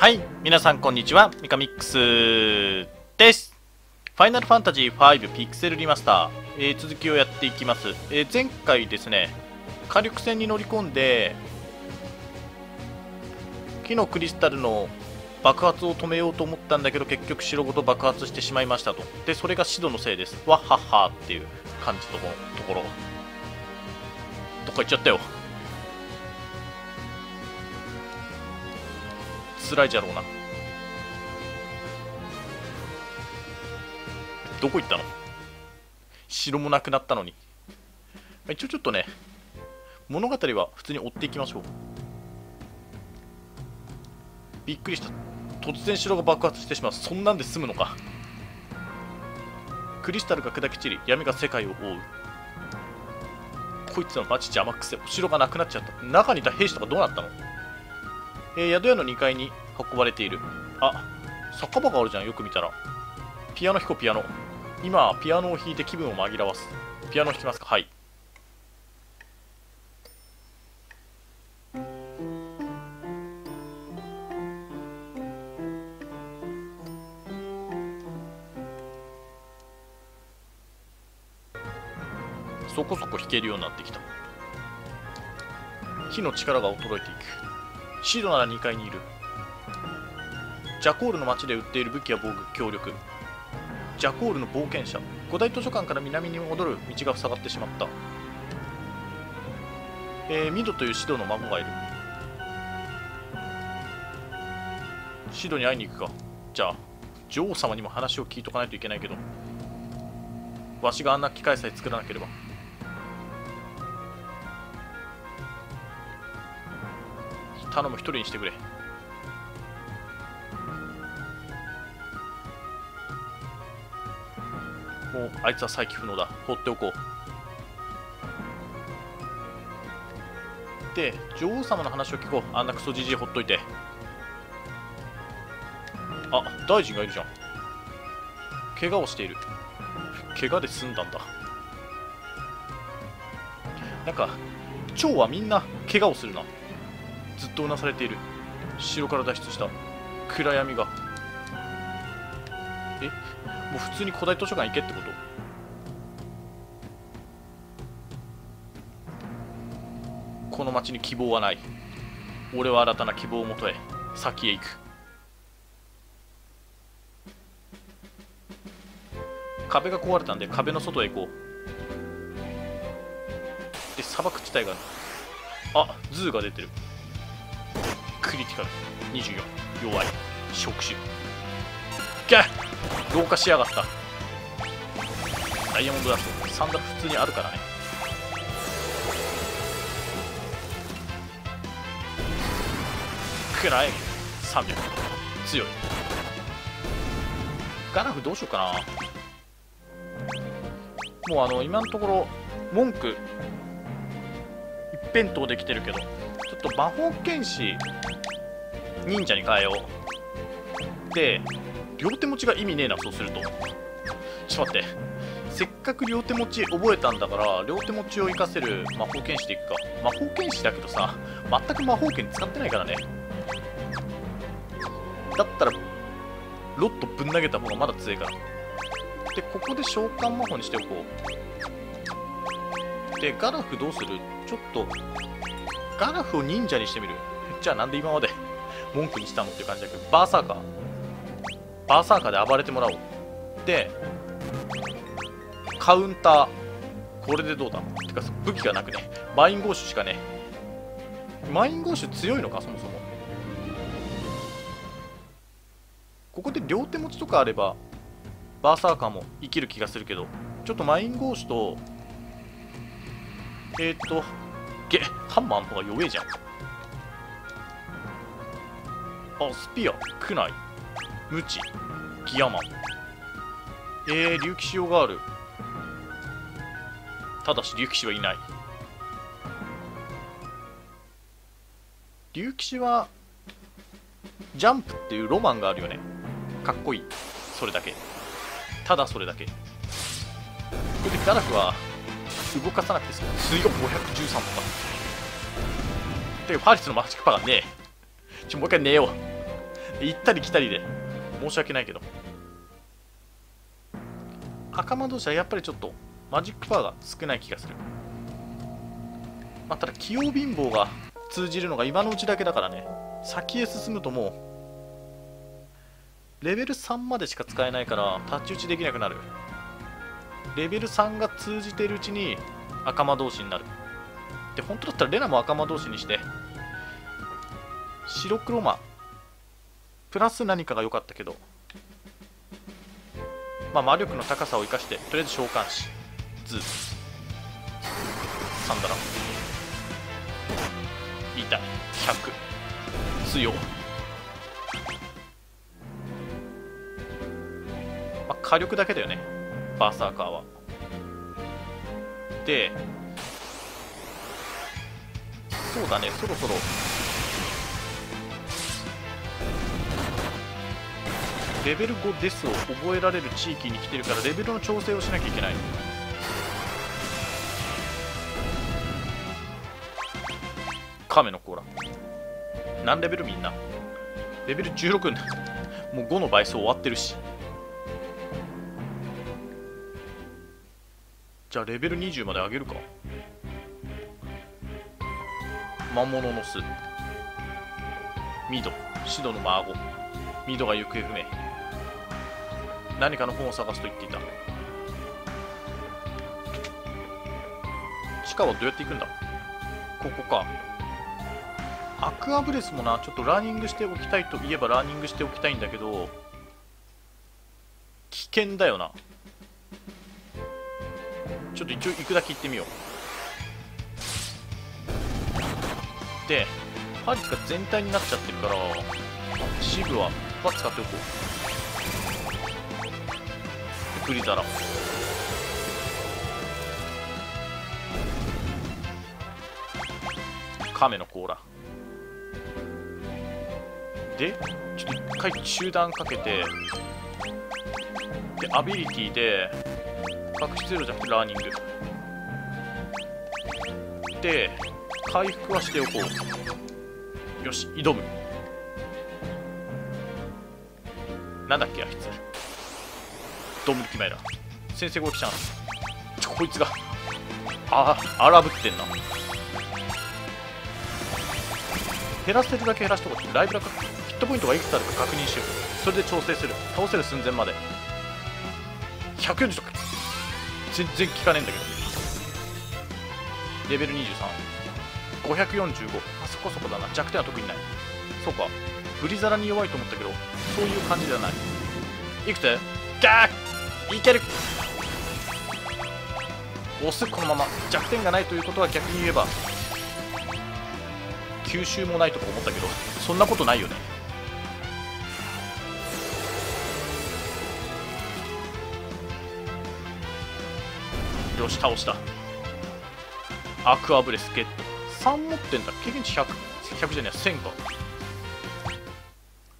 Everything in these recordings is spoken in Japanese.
はい、皆さんこんにちは、ミカミックスです。ファイナルファンタジー5ピクセルリマスター、えー続きをやっていきます。えー前回ですね、火力戦に乗り込んで、木のクリスタルの爆発を止めようと思ったんだけど、結局城ごと爆発してしまいましたと。で、それがシドのせいです。わっはっはっていう感じのところ。どっか行っちゃったよ。辛いじゃろうな。どこ行ったの？城もなくなったのに。一応ちょっとね物語は普通に追っていきましょう。びっくりした。突然城が爆発してしまう。そんなんで済むのか。クリスタルが砕け散り闇が世界を覆う。こいつのマジ邪魔くせお城がなくなっちゃった。中にいた兵士とかどうなったの？えー宿屋の2階に運ばれている。あ酒場があるじゃんよく見たら。ピアノ弾こうピアノ。今ピアノを弾いて気分を紛らわす。ピアノ弾きますか？はい。そこそこ弾けるようになってきた。火の力が衰えていく。シードなら2階にいる。ジャコールの町で売っている武器や防具協力。ジャコールの冒険者。五大図書館から南に戻る道が塞がってしまった。えー、ミドというシドの孫がいる。シドに会いに行くか。じゃあ女王様にも話を聞いとかないといけないけど。わしがあんな機械さえ作らなければ。頼む一人にしてくれ。もうあいつは再起不能だ。放っておこう。で女王様の話を聞こう。あんなクソじじいほっといて。あ大臣がいるじゃん。怪我をしている。怪我で済んだんだ。なんか蝶はみんな怪我をするな。ずっとうなされている。城から脱出した。暗闇が。え？もう普通に古代図書館行けってこと？この町に希望はない。俺は新たな希望をもとへ先へ行く。壁が壊れたんで壁の外へ行こう。で砂漠地帯があズーが出てる。リティカル24弱い。触手。ギャッ。老化しやがった。ダイヤモンドダスト。サンダ普通にあるからね。くらい300強い。ガラフどうしようかな。もうあの今のところ文句一辺倒できてるけどちょっと魔法剣士忍者に変えよう。で両手持ちが意味ねえなそうすると。ちょっと待って。せっかく両手持ち覚えたんだから両手持ちを活かせる魔法剣士でいくか。魔法剣士だけどさ全く魔法剣使ってないからね。だったらロットぶん投げた方がまだ強いから。でここで召喚魔法にしておこう。でガラフどうする？ちょっとガラフを忍者にしてみる。じゃあなんで今まで文句にしたのって感じだけどバーサーカー。バーサーカーで暴れてもらおう。でカウンター。これでどうだ？てか武器がなくね。マインゴーシュしかねマインゴーシュ強いのか？そもそも。ここで両手持ちとかあればバーサーカーも生きる気がするけどちょっとマインゴーシュとえっ、とゲハンマーの方が弱えじゃん。あスピアクナイムチギヤマンえー、竜騎士用がある。ただし竜騎士はいない。竜騎士はジャンプっていうロマンがあるよね。かっこいい。それだけ。ただそれだけ。これでガラフは動かさなくて済む。強い513とかてかファリスのマジックパがねえ。ちょもう一回寝よう。行ったり来たりで。申し訳ないけど。赤魔同士はやっぱりちょっとマジックパワーが少ない気がする。まあ、ただ器用貧乏が通じるのが今のうちだけだからね。先へ進むともうレベル3までしか使えないから太刀打ちできなくなる。レベル3が通じてるうちに赤魔同士になる。で本当だったらレナも赤魔同士にして白黒魔プラス何かが良かったけど。まあ魔力の高さを生かしてとりあえず召喚しズー。サンダラ。痛い100強。まあ火力だけだよね。バーサーカーは。でそうだね。そろそろレベル5ですを覚えられる地域に来てるからレベルの調整をしなきゃいけない。亀の甲羅。何レベルみんな？レベル16だもう5の倍数終わってるし。じゃあレベル20まで上げるか。魔物の巣。ミド。シドの孫。ミドが行方不明。何かの本を探すと言っていた。地下はどうやって行くんだ？ここか。アクアブレスもなちょっとラーニングしておきたいといえばラーニングしておきたいんだけど危険だよな。ちょっと一応行くだけ行ってみよう。でハリスが全体になっちゃってるからシブはは使っておこう。グリザラ亀の甲羅。でちょっと一回中断かけてでアビリティで隠しゼロじゃなくてラーニング。で回復はしておこう。よし挑む。なんだっけあいつ。ドムルキマイラ。先生号来ちゃんちょこいつが。あ荒ぶってんな。減らせるだけ減らしとこう。ライブラかットポイントがいくつあるか確認しよう。それで調整する。倒せる寸前まで。140とか。全然効かねえんだけど。レベル23545あそこそこだな。弱点は特にない。そうか。ブリザラに弱いと思ったけどそういう感じではない。いくつガーッいける。押すこのまま弱点がないということは逆に言えば吸収もないとか思ったけどそんなことないよね。よし倒した。アクアブレスゲット。3持ってんだ。経験値100 100じゃねえ1000か。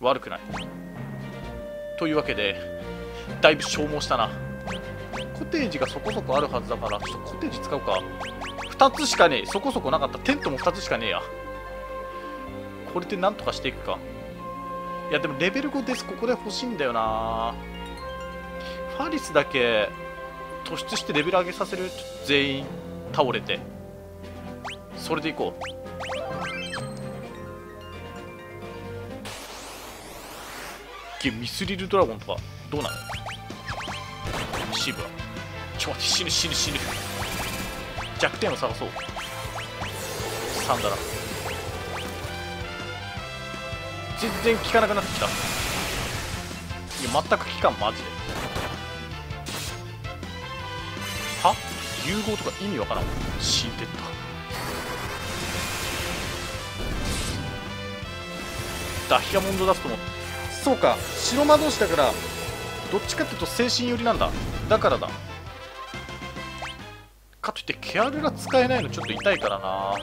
悪くない。というわけでだいぶ消耗したな。コテージがそこそこあるはずだからちょっとコテージ使うか。2つしかねえ。そこそこなかった。テントも2つしかねえや。これでなんとかしていくか。いやでもレベル5です。ここで欲しいんだよな。ファリスだけ突出してレベル上げさせる？全員倒れて。それでいこう。ミスリルドラゴンとか。どうなの？シブラちょ待って死ぬ死ぬ死ぬ。弱点を探そう。3だな全然効かなくなってきた。いや全く効かんマジで。は？融合とか意味わからん。死んでった。ダヒアモンドダストもそうか。白魔同士だからどっちかっていうと精神寄りなんだ。だからだ。かといってケアルラ使えないのちょっと痛いからな。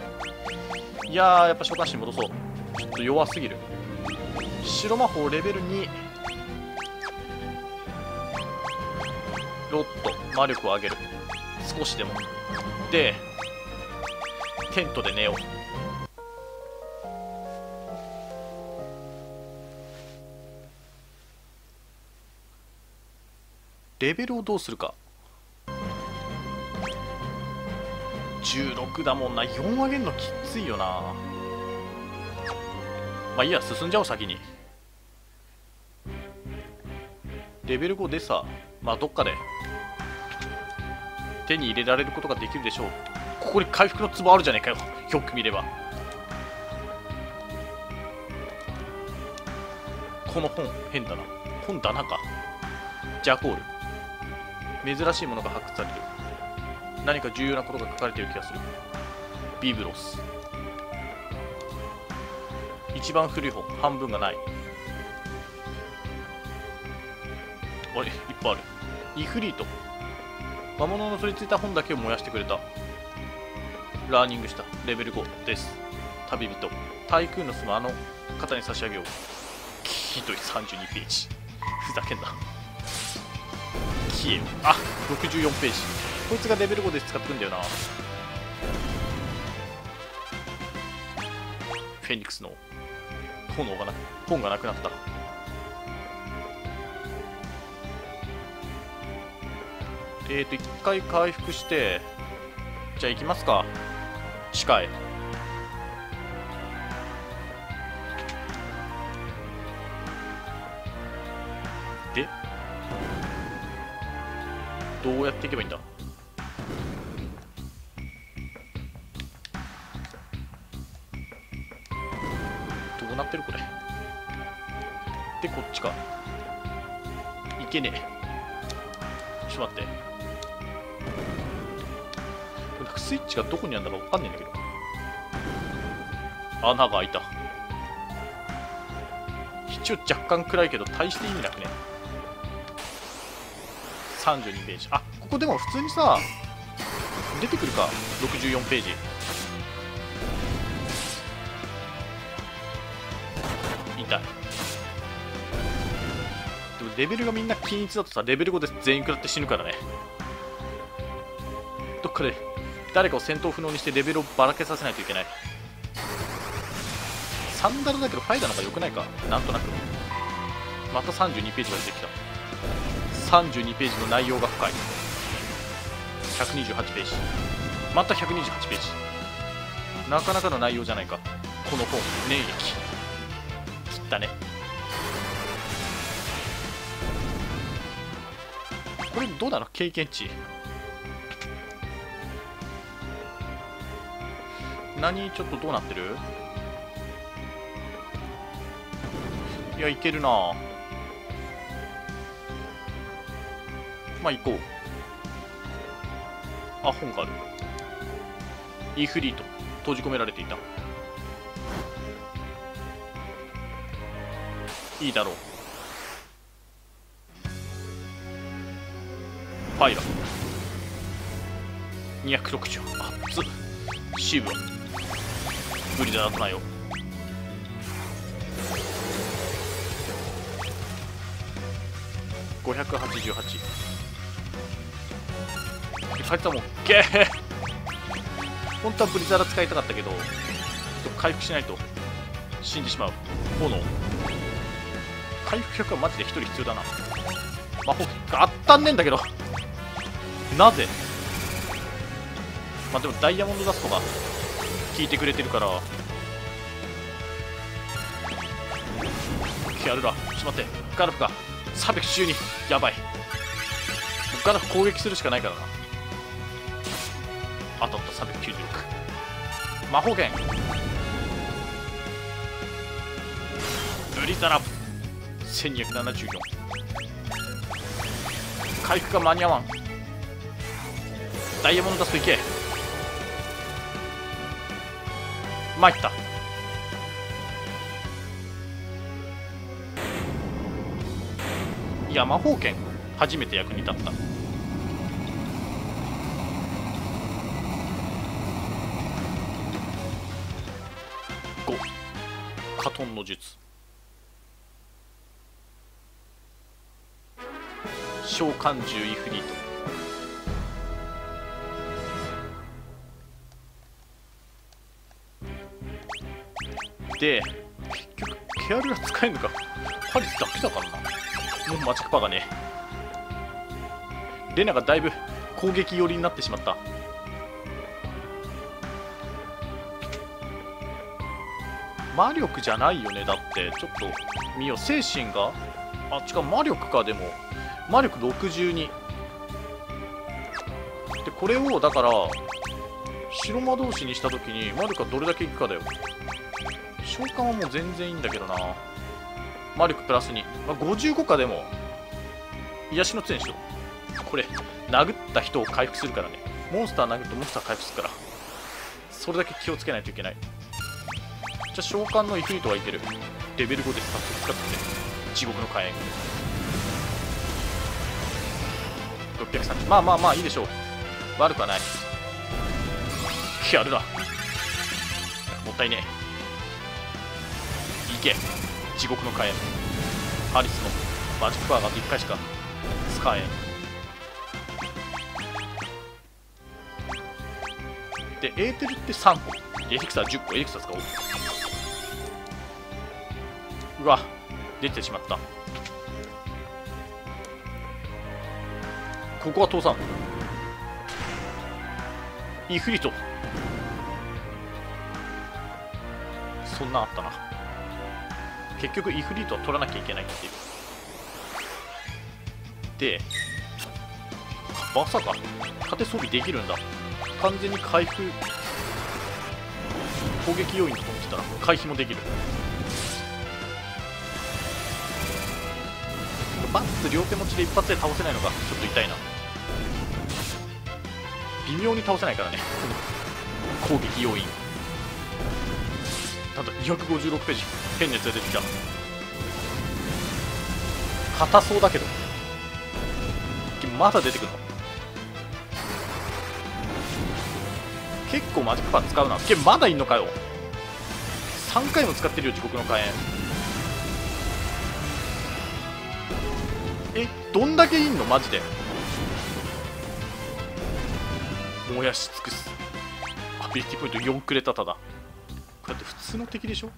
いやーやっぱ召喚師に戻そう。ちょっと弱すぎる。白魔法レベル2ロット。魔力を上げる。少しでも。でテントで寝よう。レベルをどうするか。16だもんな。4上げるのきついよな。まあいいや進んじゃおう先に。レベル5でさまあどっかで手に入れられることができるでしょう。ここに回復の壺あるじゃねえかよ。よく見れば。この本変だな。本棚か。ジャコール。珍しいものが発掘される。何か重要なことが書かれている気がする。ビブロス。一番古い本。半分がない。あれ？いっぱいある。イフリート。魔物の取り付いた本だけを燃やしてくれた。ラーニングした。レベル5です。旅人。タイクーンの住むあの方に差し上げよう。ひどい。32ページ。ふざけんな。消えよあ64ページ。こいつがレベル5で使ってくんだよな。フェニックスの。炎がな本がなくなった。えーと一回回復して。じゃあ行きますか。地下うやっていけばいいんだ？どうなってるこれ？でこっちか。いけねえ。ちょっと待って。なんかスイッチがどこにあるんだかわかんないんだけど。穴が開いた。一応若干暗いけど大して意味なくね。32ページ。あここでも普通にさ出てくるか64ページ。痛い。でもレベルがみんな均一だとさレベル5で全員食らって死ぬからね。どっかで誰かを戦闘不能にしてレベルをばらけさせないといけない。サンダルだけどファイダーの方が良くないか？なんとなく。また32ページが出てきた。32ページの内容が深い。128ページ。また128ページ。なかなかの内容じゃないか。この本。粘液切ったね。これどうなの？経験値。何？ちょっとどうなってる？いやいけるな。まあ行こう。あ本がある。イフリート。閉じ込められていた。いいだろう。パイラ。260熱っ。つシーブは。無理だなとないよ588ファイトもゲー。本当はブリザラ使いたかったけどちょっと回復しないと死んでしまう炎。回復100はマジで1人必要だな。魔法があったんねんだけど。なぜ？まあでもダイヤモンドダストが効いてくれてるから。やるらちょっと待って。ガルフが312やばい。ガルフ攻撃するしかないからな。あとあと396魔法剣。ブリザラ。1274回復が間に合わん。ダイヤモンドダストいけ。参った。いや魔法剣。初めて役に立った。カトンの術。召喚獣イフリート。で結局ケアルが使えるのか。ハリスだけだからな。もうマジックパがね。レナがだいぶ攻撃寄りになってしまった。魔力じゃないよね。だってちょっと見よう。精神が。あ違う魔力かでも。魔力62でこれをだから白魔導士にした時に魔力がどれだけいくかだよ。召喚はもう全然いいんだけどな。魔力プラス2、まあ、55かでも。癒しの杖にしようこれ殴った人を回復するからね。モンスター殴るとモンスター回復するから。それだけ気をつけないといけない。ゃ召喚のイフリートはいける。レベル5で早速使って地獄の火炎。630まあまあまあいいでしょう。悪くはない。やるな。もったいねえ。いけ。地獄の火炎。ハリスの。マジックパワーが1回しか。使えん。でエーテルって3個。エフィクサー10個。エフィクサー使おう。わ出てしまった。ここは通さん。イフリートそんなあったな。結局イフリートは取らなきゃいけないっていう。でまさか盾装備できるんだ。完全に回復攻撃要因と思ってたら回避もできる。バッツ両手持ちで一発で倒せないのがちょっと痛いな。微妙に倒せないからね。攻撃要因。ただ256ページ。変なやつが出てきた。硬そうだけど。まだ出てくるの？結構マジックパー使うな。けまだいんのかよ。3回も使ってるよ地獄の火炎どんだけいんの？マジで。燃やし尽くす。アビリティポイント4くれたただ。これだって普通の敵でしょ？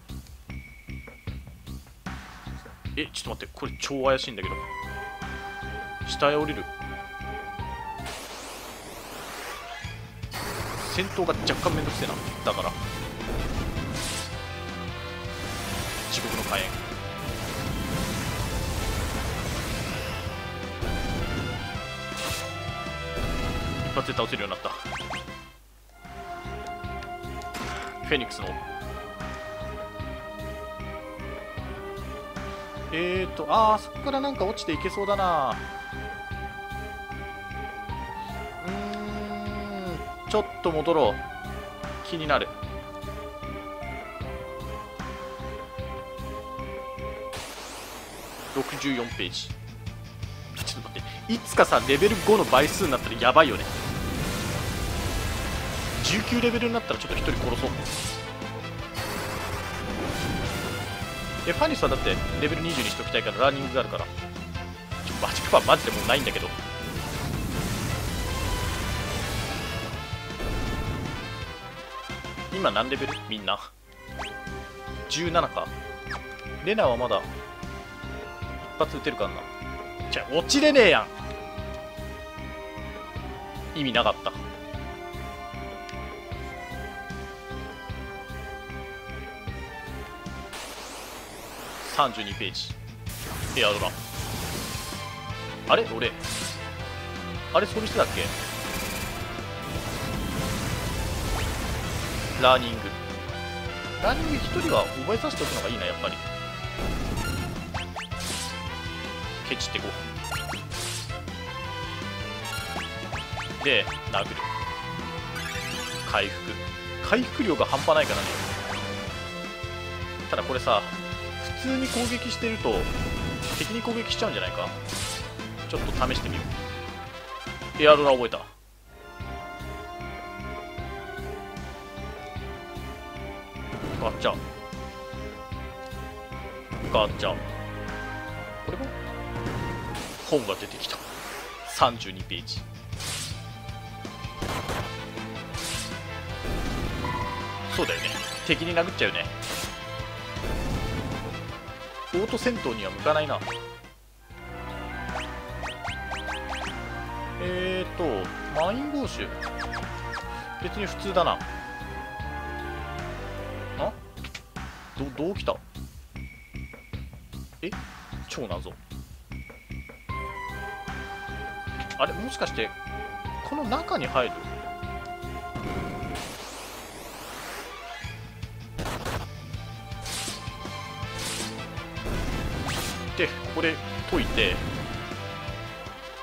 えちょっと待って。これ超怪しいんだけど。下へ降りる。戦闘が若干めんどくせえな。だから。で倒せるようになった。フェニックスの。えーとあーそこからなんか落ちていけそうだな。うんちょっと戻ろう。気になる。64ページ。ちょっと待って。いつかさレベル5の倍数になったらやばいよね。19レベルになったらちょっと1人殺そう。えファニスはだってレベル20にしときたいからラーニングがあるから。ちょマジックパマジでもうないんだけど。今何レベル？みんな。17か。レナはまだ一発撃てるからな。じゃ落ちれねえやん。意味なかった。32ページ。エアドラあれ？俺。あれ装備してたっけ？ラーニング。ラーニング1人は覚えさせておくのがいいなやっぱり。ケチってこう。で殴る。回復。回復量が半端ないからね。ただこれさ普通に攻撃してると敵に攻撃しちゃうんじゃないか？ちょっと試してみよう。エアロラ覚えた。ガッチャ。ガッチャ。これも本が出てきた。32ページ。そうだよね。敵に殴っちゃうね。オート戦闘には向かないなえーとマインゴーシュ別に普通だなあどどう来たえ超謎あれもしかしてこの中に入るでここで解いて。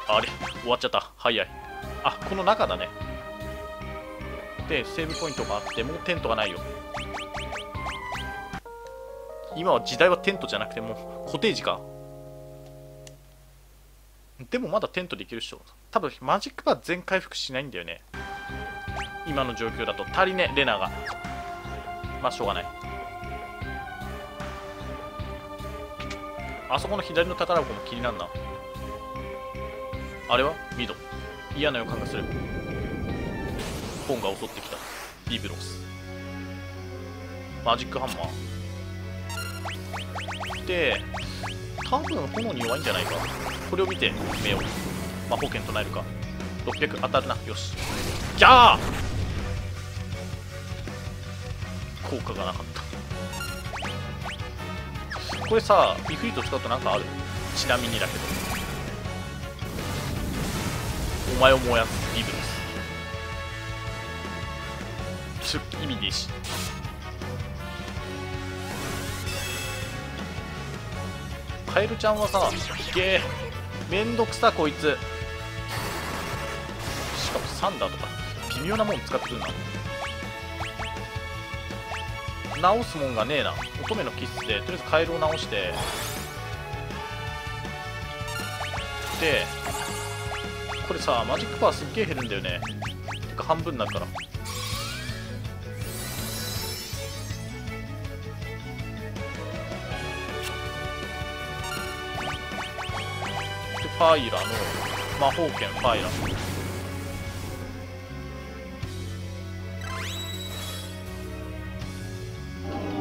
あれ終わっちゃった。早い。あこの中だね。でセーブポイントがあってもうテントがないよ。今は時代はテントじゃなくてもうコテージかでもまだテントでいけるっしょ。多分マジックバー全回復しないんだよね。今の状況だと。足りねレナが。まあしょうがない。あそこの左の宝箱も気になるな。あれは？ミド。嫌な予感がする。ポンが襲ってきた。ビブロス。マジックハンマー。で多分炎に弱いんじゃないか。これを見て目を。魔法剣唱えるか。600当たるな。よし。ギャー効果がなかった。これさイフリート使うとなんかある？ちなみにだけど。お前を燃やすビブロスちょ意味ねえし。カエルちゃんはさいけめんどくさこいつ。しかもサンダーとか微妙なもん使ってくるな。直すもんがねえな。乙女のキスでとりあえずカエルを直して。でこれさマジックパワーすっげえ減るんだよね。てか半分になるから。でファイラの魔法剣ファイラ。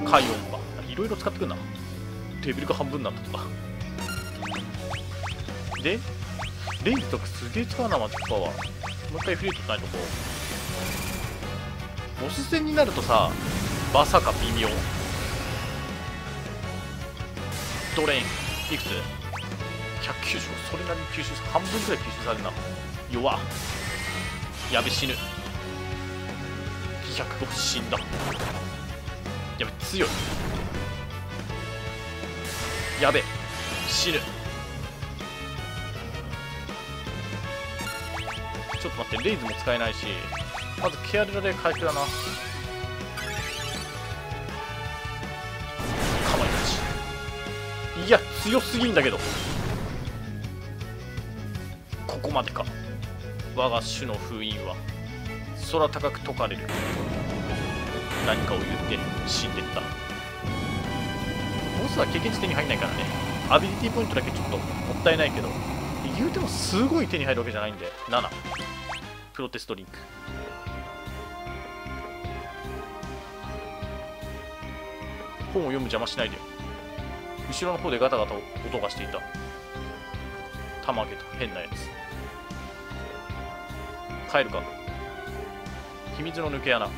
カイオンバいろいろ使ってくんな。レベルが半分なったとか。でレンジとかすげえ使うなマジックパワー。もう一回フリートないとこ。ボス戦になるとさまさか微妙。ドレインいくつ ?190 それなりに吸収半分くらい吸収されるな。弱。やべ死ぬ。105死んだ。やべ強い。やべ死ぬ。ちょっと待ってレイズも使えないし。まずケアルラで回復だな。かまいたち。いや強すぎんだけど。ここまでか。我が種の封印は。空高く解かれる。何かを言って死んでった。ボスは経験値手に入んないからね。アビリティポイントだけちょっともったいないけど言うてもすごい手に入るわけじゃないんで。7プロテストリンク。本を読む邪魔しないで後ろの方でガタガタ音がしていた。たまげた。変なやつ。帰るか。秘密の抜け穴。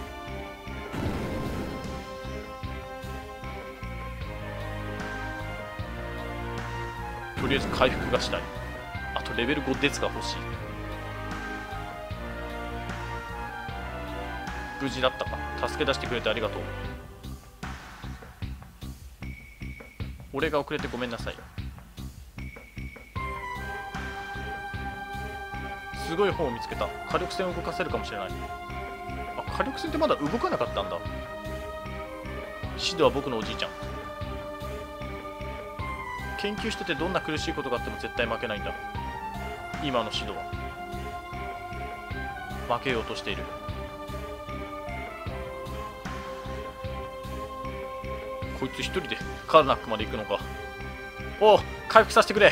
とりあえず回復がしたい。あとレベル5デツが欲しい。無事だったか。助け出してくれてありがとう。俺が遅れてごめんなさいすごい本を見つけた。火力戦を動かせるかもしれない。あ火力戦ってまだ動かなかったんだ。シドは僕のおじいちゃん。研究しててどんな苦しいことがあっても絶対負けないんだ。今のシドは。負けようとしている。こいつ一人でカルナックまで行くのか。おお回復させてくれ。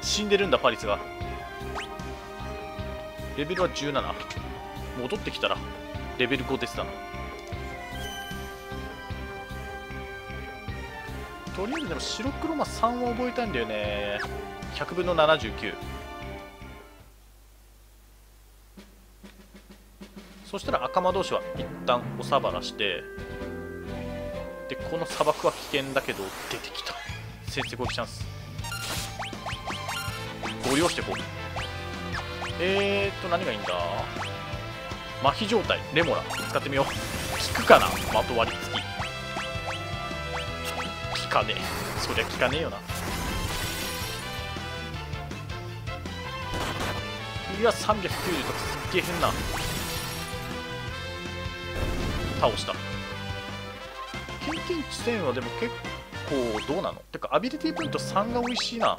死んでるんだパリスが。レベルは17戻ってきたらレベル5ですだな。とりあえずでも白黒ま3を覚えたいんだよね。100分の79そしたら赤魔同士は一旦おさばらしてでこの砂漠は危険だけど出てきた。先制攻撃チャンス。ご利用していこうえーっと何がいいんだ？麻痺状態。レモラ。使ってみよう。効くかな？まとわりつき。かねえ。そりゃ効かねえよな。いや390とかすっげえ変な。倒した。経験値1000はでも結構どうなの？てかアビリティポイント3が美味しいな。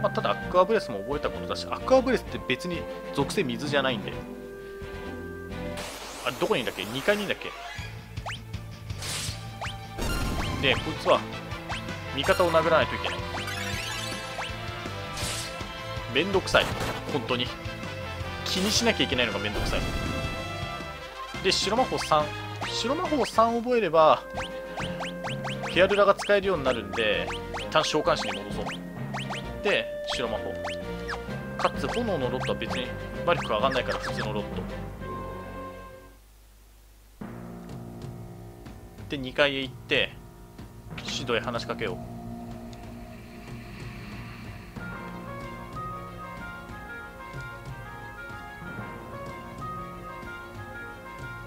まあ、ただアクアブレスも覚えたことだしアクアブレスって別に属性水じゃないんで。あどこにいんだっけ？2階にいんだっけ？でこいつは味方を殴らないといけない。めんどくさい。本当に。気にしなきゃいけないのがめんどくさい。で白魔法3白魔法3覚えればケアルラが使えるようになるんで一旦召喚師に戻そう。で白魔法。かつ炎のロットは別に魔力上がんないから普通のロットで2階へ行ってシドへ話しかけよう。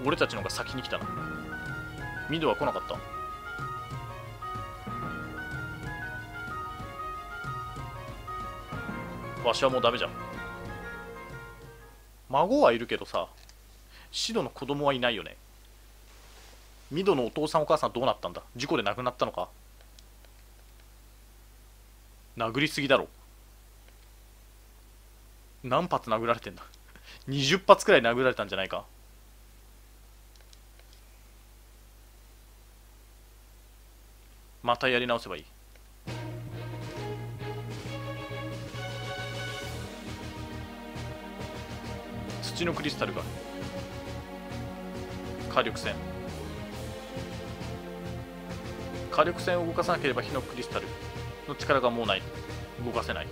俺たちのが先に来たな。ミドは来なかった。わしはもうダメじゃん。孫はいるけどさシドの子供はいないよね。ミドのお父さんお母さんどうなったんだ？事故で亡くなったのか？殴りすぎだろ。何発殴られてんだ？20発くらい殴られたんじゃないか？またやり直せばいい。土のクリスタルが火力戦。火力戦を動かさなければ火のクリスタルの力がもうない。動かせない。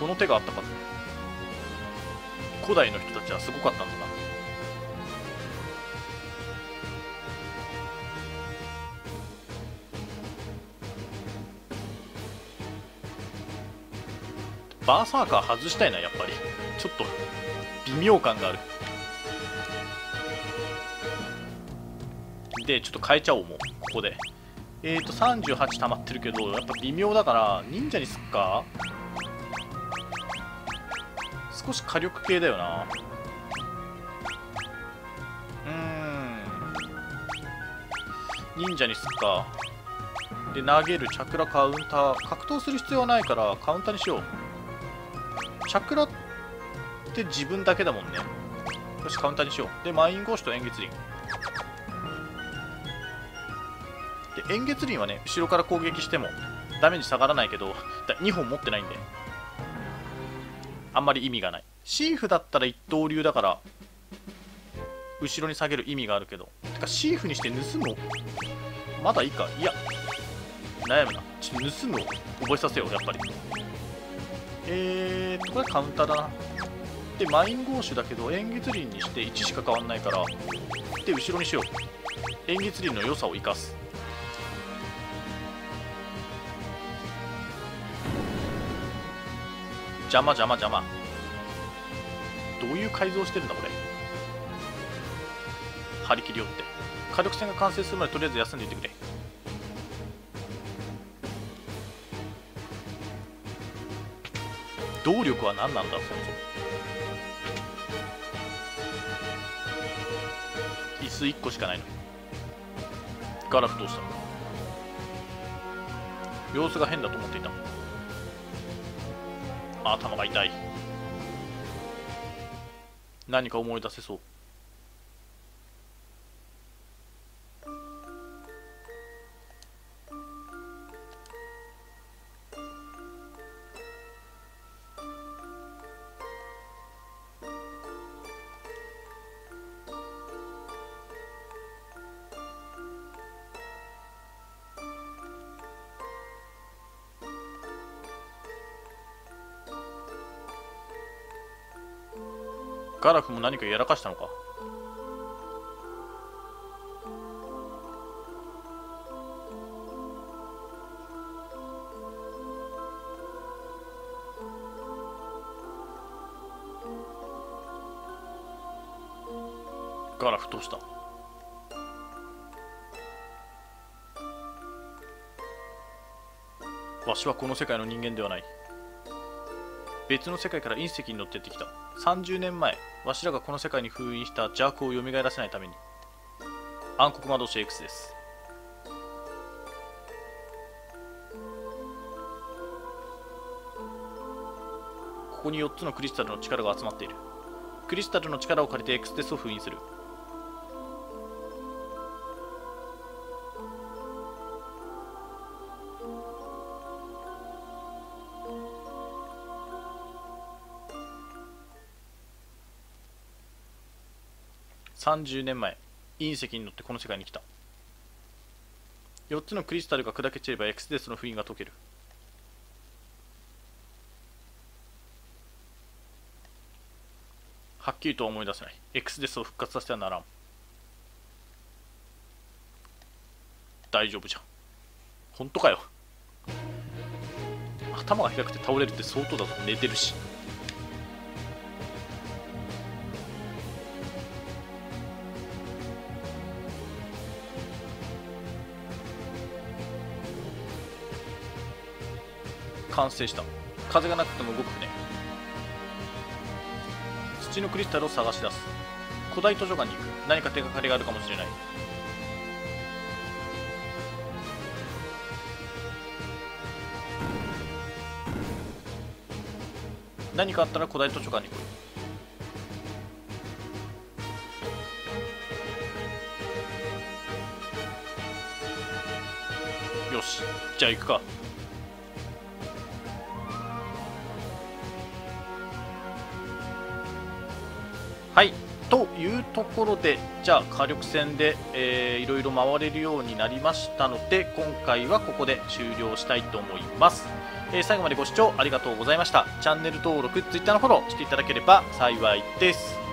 この手があったか。古代の人たちはすごかったんだな。バーサーカー外したいなやっぱり。ちょっと微妙感がある。でちょっと変えちゃおうもう。ここで。えーと38溜まってるけどやっぱ微妙だから忍者にすっか？少し火力系だよな。うん。忍者にすっか。で投げるチャクラカウンター。格闘する必要はないからカウンターにしよう。チャクラって自分だけだもんね。よしカウンターにしよう。でマインゴーシュと円月輪で円月輪はね後ろから攻撃してもダメージ下がらないけど2本持ってないんで。あんまり意味がない。シーフだったら一刀流だから後ろに下げる意味があるけど。てかシーフにして盗む？まだいいか。いや悩むな。ちょっと盗むを覚えさせようやっぱり。えーとこれカウンターだな。でマインゴーシュだけど円月輪にして1しか変わんないからで後ろにしよう。円月輪の良さを生かす。邪魔邪魔邪魔。どういう改造してるんだこれ？張り切りよって。火力戦が完成するまでとりあえず休んでいてくれ。動力は何なんだそもそも椅子1個しかないのガラフどうした様子が変だと思っていた。頭が痛い。何か思い出せそう。ガラフも何かやらかしたのか？ガラフどうした？わしはこの世界の人間ではない。別の世界から隕石に乗ってってきた。30年前わしらがこの世界に封印した邪悪を蘇らせないために。暗黒魔導士 X です。ここに4つのクリスタルの力が集まっている。クリスタルの力を借りて X テスを封印する。30年前隕石に乗ってこの世界に来た。4つのクリスタルが砕け散れば X デスの封印が解ける。はっきりとは思い出せない。X デスを復活させてはならん。大丈夫じゃ。ん本当かよ。頭が開くて倒れるって相当だぞ。寝てるし。完成した。風がなくても動く船土のクリスタルを探し出す。古代図書館に行く。何か手がかりがあるかもしれない。何かあったら古代図書館に来いよし。じゃあ行くか。ところでじゃあ火力戦で、えー、いろいろ回れるようになりましたので今回はここで終了したいと思います、えー、最後までご視聴ありがとうございました。チャンネル登録 Twitter のフォローしていただければ幸いです。